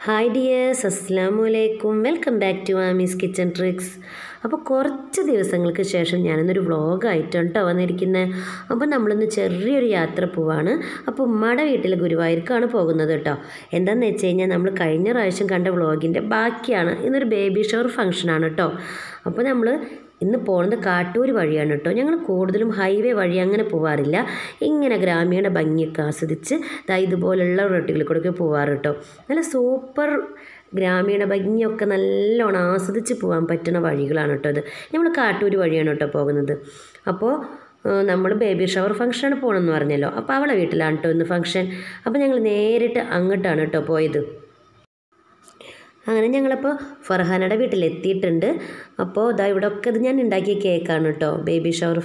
Hi dears അസ്സാം വലൈക്കും welcome back to Aami's kitchen tricks അപ്പോൾ കുറച്ച് ദിവസങ്ങൾക്ക് ശേഷം ഞാനിന്നൊരു വ്ളോഗായിട്ടാണ് കേട്ടോ വന്നിരിക്കുന്നത് അപ്പോൾ നമ്മളിന്ന് ചെറിയൊരു യാത്ര പോവാണ്. അപ്പോൾ ഉമ്മയുടെ വീട്ടിൽ ഗുരുവായൂർക്കാണ് പോകുന്നത് കേട്ടോ. എന്താണെന്ന് വെച്ച് കഴിഞ്ഞാൽ നമ്മൾ കഴിഞ്ഞ പ്രാവശ്യം കണ്ട വ്ളോഗിന്റെ ബാക്കിയാണ്. ഇന്നൊരു ബേബി ഷവർ ഫംഗ്ഷനാണ് കേട്ടോ. അപ്പോൾ നമ്മൾ ഇന്ന് പോകുന്നത് കാട്ടൂർ വഴിയാണ് കേട്ടോ ഞങ്ങൾ കൂടുതലും ഹൈവേ വഴി അങ്ങനെ പോവാറില്ല. ഇങ്ങനെ ഗ്രാമീണ ഭംഗിയൊക്കെ ആസ്വദിച്ച് ദാ ഇതുപോലുള്ള റോട്ടുകളിൽ കൂടെ പോവാറ് കേട്ടോ നല്ല സൂപ്പർ ഗ്രാമീണ ഭംഗിയൊക്കെ നല്ലോണം ആസ്വദിച്ച് പോകാൻ പറ്റുന്ന വഴികളാണ് കേട്ടോ അത് നമ്മൾ കാട്ടൂർ വഴിയാണ് കേട്ടോ പോകുന്നത്. അപ്പോൾ നമ്മൾ ബേബി ഷവർ ഫംഗ്ഷനാണ് പോകണമെന്ന് പറഞ്ഞല്ലോ. അപ്പോൾ അവളെ വീട്ടിലാണ് കേട്ടോ ഇന്ന് ഫംഗ്ഷൻ. അപ്പോൾ ഞങ്ങൾ നേരിട്ട് അങ്ങോട്ടാണ് കേട്ടോ പോയത്. അങ്ങനെ ഞങ്ങളപ്പോൾ ഫർഹാനയുടെ വീട്ടിലെത്തിയിട്ടുണ്ട്. അപ്പോൾ ഇതാ ഇവിടെ ഒക്കെ ഇത് ഞാൻ ഉണ്ടാക്കിയ കേക്കാണ് കേട്ടോ. ബേബി ഷവർ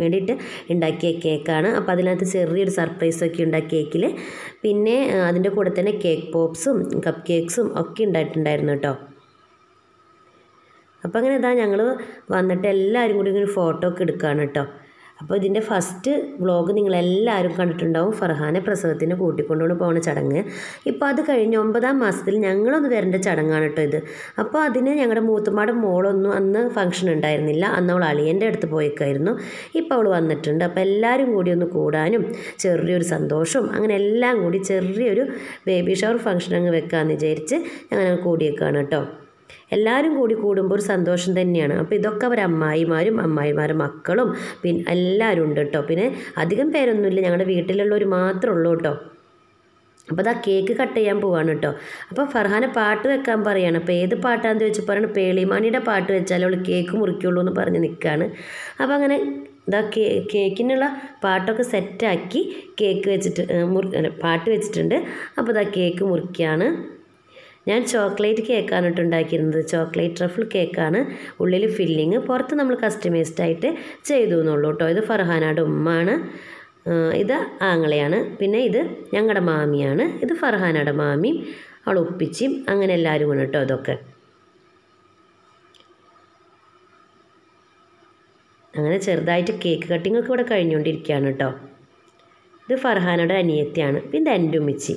വേണ്ടിയിട്ട് ഉണ്ടാക്കിയ കേക്കാണ്. അപ്പോൾ അതിനകത്ത് ചെറിയൊരു സർപ്രൈസൊക്കെ ഉണ്ട് ആ കേക്കിൽ പിന്നെ അതിന്റെ കൂടെ തന്നെ കേക്ക് പോപ്സും കപ്പ് കേക്ക്സും ഒക്കെ ഉണ്ടായിട്ടുണ്ടായിരുന്നു കേട്ടോ. അപ്പോൾ അങ്ങനെ ഇതാ ഞങ്ങൾ വന്നിട്ട് എല്ലാവരും കൂടി ഇങ്ങനെ ഫോട്ടോ ഒക്കെ എടുക്കുകയാണ് കേട്ടോ. അപ്പോൾ ഇതിന്റെ ഫസ്റ്റ് വ്ളോഗ് നിങ്ങളെല്ലാവരും കണ്ടിട്ടുണ്ടാവും. ഫർഹാനെ പ്രസവത്തിന് കൂട്ടിക്കൊണ്ടുകൊണ്ട് പോകുന്ന ചടങ്ങ്. ഇപ്പോൾ അത് കഴിഞ്ഞ് ഒമ്പതാം മാസത്തിൽ ഞങ്ങളൊന്ന് വരേണ്ട ചടങ്ങാണ് കേട്ടോ ഇത്. അപ്പോൾ അതിന് ഞങ്ങളുടെ മൂത്തുമാടെ മോളൊന്നും അന്ന് ഫംഗ്ഷൻ ഉണ്ടായിരുന്നില്ല. അന്ന് അവൾ അളിയന്റെ അടുത്ത് പോയിക്കായിരുന്നു. ഇപ്പോൾ അവൾ വന്നിട്ടുണ്ട്. അപ്പോൾ എല്ലാവരും കൂടി ഒന്ന് കൂടാനും ചെറിയൊരു സന്തോഷവും അങ്ങനെ എല്ലാം കൂടി ചെറിയൊരു ബേബി ഷവർ ഫംഗ്ഷൻ അങ്ങ് വെക്കാമെന്ന് വിചാരിച്ച് ഞങ്ങൾ കൂടിയേക്കാണ് കേട്ടോ എല്ലാവരും കൂടി കൂടുമ്പോൾ ഒരു സന്തോഷം തന്നെയാണ്. അപ്പോൾ ഇതൊക്കെ അവർ അമ്മായിമാരും അമ്മായിമാരും മക്കളും പിന്നെ എല്ലാവരും ഉണ്ട് കേട്ടോ പിന്നെ അധികം പേരൊന്നുമില്ല. ഞങ്ങളുടെ വീട്ടിലുള്ളവർ മാത്രമേ ഉള്ളൂ കേട്ടോ അപ്പോൾ അതാ കേക്ക് കട്ട് ചെയ്യാൻ പോവാണ് കേട്ടോ അപ്പോൾ ഫർഹാനെ പാട്ട് വെക്കാൻ പറയാണ്. അപ്പോൾ ഏത് പാട്ടാന്ന് ചോദിച്ചു പറയണം. പേളിമാണിയുടെ പാട്ട് വെച്ചാൽ അവൾ കേക്ക് മുറിക്കുള്ളൂ എന്ന് പറഞ്ഞ് നിൽക്കുകയാണ് അപ്പോൾ അങ്ങനെ ഇതാ കേ കേക്കിനുള്ള പാട്ടൊക്കെ സെറ്റാക്കി കേക്ക് വെച്ചിട്ട് മുറി പാട്ട് വെച്ചിട്ടുണ്ട്. അപ്പോൾ ഇതാ കേക്ക് മുറിക്കുകയാണ് ഞാൻ ചോക്ലേറ്റ് കേക്കാണ് കേട്ടോ ഉണ്ടാക്കിയിരുന്നത്. ചോക്ലേറ്റ് ട്രഫിൾ കേക്കാണ്. ഉള്ളിൽ ഫില്ലിങ് പുറത്ത് നമ്മൾ കസ്റ്റമൈസ്ഡ് ആയിട്ട് ചെയ്തു എന്നുള്ളൂ കേട്ടോ. ഇത് ഫർഹാനയുടെ ഉമ്മാണ്. ഇത് ആങ്ങളെയാണ്. പിന്നെ ഇത് ഞങ്ങളുടെ മാമിയാണ്. ഇത് ഫർഹാനയുടെ മാമിയും അവൾ ഒപ്പിച്ചും അങ്ങനെ എല്ലാവരും ആണ് കേട്ടോ ഇതൊക്കെ. അങ്ങനെ ചെറുതായിട്ട് കേക്ക് കട്ടിങ്ങൊക്കെ ഇവിടെ കഴിഞ്ഞുകൊണ്ടിരിക്കുകയാണ് കേട്ടോ. ഇത് ഫർഹാനയുടെ അനിയത്തിയാണ്. പിന്നെ എന്റെ ഉമ്മിച്ചി.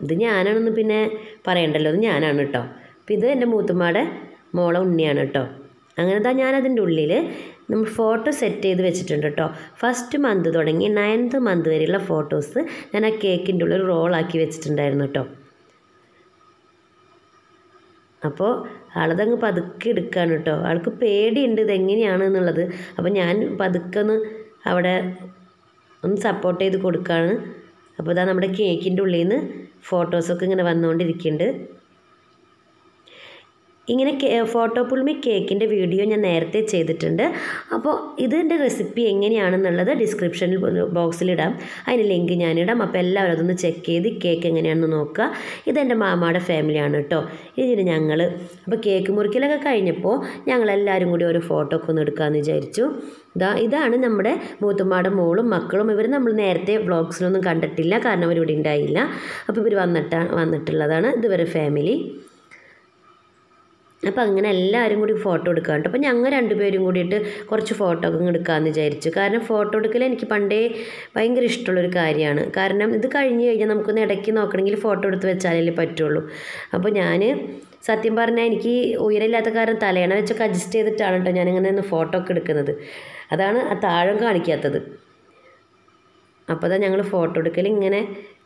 ഇത് ഞാനാണെന്ന് പിന്നെ പറയണ്ടല്ലോ ഇത് ഞാനാണ് കേട്ടോ അപ്പം ഇത് എന്റെ മൂത്തുമ്മയുടെ മോളെ ഉണ്ണിയാണ് കേട്ടോ അങ്ങനെ താ ഞാനതിന്റെ ഉള്ളിൽ നമ്മൾ ഫോട്ടോ സെറ്റ് ചെയ്ത് വെച്ചിട്ടുണ്ട് കേട്ടോ ഫസ്റ്റ് മന്ത് തുടങ്ങി നയൻത് മന്ത് വരെയുള്ള ഫോട്ടോസ് ഞാൻ ആ കേക്കിന്റെ ഉള്ളിൽ റോളാക്കി വെച്ചിട്ടുണ്ടായിരുന്നു കേട്ടോ അപ്പോൾ ആളതങ്ങ് പതുക്കെ എടുക്കുകയാണ് കേട്ടോ ആൾക്ക് പേടിയുണ്ട് ഇതെങ്ങനെയാണ് എന്നുള്ളത്. അപ്പോൾ ഞാൻ പതുക്കെ ഒന്ന് അവിടെ ഒന്ന് സപ്പോർട്ട് ചെയ്ത് കൊടുക്കുകയാണ് അപ്പോൾ ഇതാ നമ്മുടെ കേക്കിന്റെ ഉള്ളിൽ നിന്ന് ഫോട്ടോസൊക്കെ ഇങ്ങനെ വന്നുകൊണ്ടിരിക്കുന്നുണ്ട്. ഇങ്ങനെ ഫോട്ടോ പുൾമി കേക്കിന്റെ വീഡിയോ ഞാൻ നേരത്തെ ചെയ്തിട്ടുണ്ട്. അപ്പോൾ ഇതിന്റെ റെസിപ്പി എങ്ങനെയാണെന്നുള്ളത് ഡിസ്ക്രിപ്ഷനിൽ ബോക്സിലിടാം അതിന് ലിങ്ക് ഞാനിടാം അപ്പോൾ എല്ലാവരും അതൊന്ന് ചെക്ക് ചെയ്ത് കേക്ക് എങ്ങനെയാണെന്ന് നോക്കുക. ഇതെന്റെ മാമയുടെ ഫാമിലിയാണ് കേട്ടോ ഇതിന് ഞങ്ങൾ അപ്പോൾ കേക്ക് മുറിക്കലൊക്കെ കഴിഞ്ഞപ്പോൾ ഞങ്ങളെല്ലാവരും കൂടി ഒരു ഫോട്ടോ ഒക്കെ ഒന്ന് എടുക്കാമെന്ന് വിചാരിച്ചു. ഇതാ ഇതാണ് നമ്മുടെ മൂത്തുമ്മാടെ മോളും മക്കളും. ഇവർ നമ്മൾ നേരത്തെ വ്ളോഗ്സിലൊന്നും കണ്ടിട്ടില്ല. കാരണം അവരിവിടെ ഉണ്ടായില്ല. അപ്പോൾ ഇവർ വന്നിട്ടാണ് വന്നിട്ടുള്ളതാണ് ഇതുവരെ ഫാമിലി അപ്പോൾ അങ്ങനെ എല്ലാവരും കൂടി ഫോട്ടോ എടുക്കാൻ കേട്ടോ അപ്പോൾ ഞങ്ങൾ രണ്ടുപേരും കൂടിയിട്ട് കുറച്ച് ഫോട്ടോ ഒക്കെ എടുക്കാമെന്ന് വിചാരിച്ചു. കാരണം ഫോട്ടോ എടുക്കൽ എനിക്ക് പണ്ടേ ഭയങ്കര ഇഷ്ടമുള്ളൊരു കാര്യമാണ്. കാരണം ഇത് കഴിഞ്ഞ് കഴിഞ്ഞാൽ നമുക്കൊന്ന് ഇടയ്ക്ക് നോക്കണമെങ്കിൽ ഫോട്ടോ എടുത്ത് വെച്ചാലേ പറ്റുള്ളൂ. അപ്പോൾ ഞാൻ സത്യം പറഞ്ഞാൽ എനിക്ക് ഉയരമില്ലാത്ത കാരണം തലയണ വെച്ചൊക്കെ അഡ്ജസ്റ്റ് ചെയ്തിട്ടാണ് കേട്ടോ ഞാനിങ്ങനെ ഒന്ന് ഫോട്ടോ ഒക്കെ എടുക്കുന്നത്. അതാണ് ആ താഴം കാണിക്കാത്തത്. അപ്പോൾ അതാ ഞങ്ങൾ ഫോട്ടോ എടുക്കൽ ഇങ്ങനെ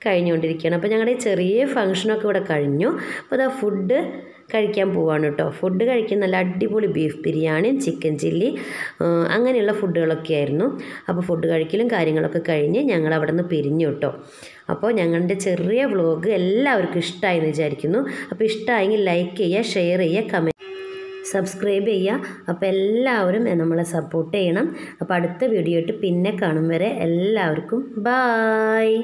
കഴിഞ്ഞുകൊണ്ടിരിക്കുകയാണ് അപ്പോൾ ഞങ്ങളുടെ ഈ ചെറിയ ഫംഗ്ഷനൊക്കെ ഇവിടെ കഴിഞ്ഞു. അപ്പോൾ അതാ ഫുഡ് കഴിക്കാൻ പോവാണ് കേട്ടോ ഫുഡ് കഴിക്കാൻ നല്ല അടിപൊളി ബീഫ് ബിരിയാണിയും ചിക്കൻ ചില്ലി അങ്ങനെയുള്ള ഫുഡുകളൊക്കെ ആയിരുന്നു. അപ്പോൾ ഫുഡ് കഴിക്കലും കാര്യങ്ങളൊക്കെ കഴിഞ്ഞ് ഞങ്ങൾ അവിടെ നിന്ന് പിരിഞ്ഞു കേട്ടോ അപ്പോൾ ഞങ്ങളുടെ ചെറിയ വ്ളോഗ് എല്ലാവർക്കും ഇഷ്ടമായി എന്ന് വിചാരിക്കുന്നു. അപ്പോൾ ഇഷ്ടമായെങ്കിൽ ലൈക്ക് ചെയ്യുക ഷെയർ ചെയ്യുക കമന്റ് സബ്സ്ക്രൈബ് ചെയ്യുക. അപ്പോൾ എല്ലാവരും നമ്മളെ സപ്പോർട്ട് ചെയ്യണം. അപ്പോൾ അടുത്ത വീഡിയോ ഇട്ട് പിന്നെ കാണും വരെ എല്ലാവർക്കും ബായ്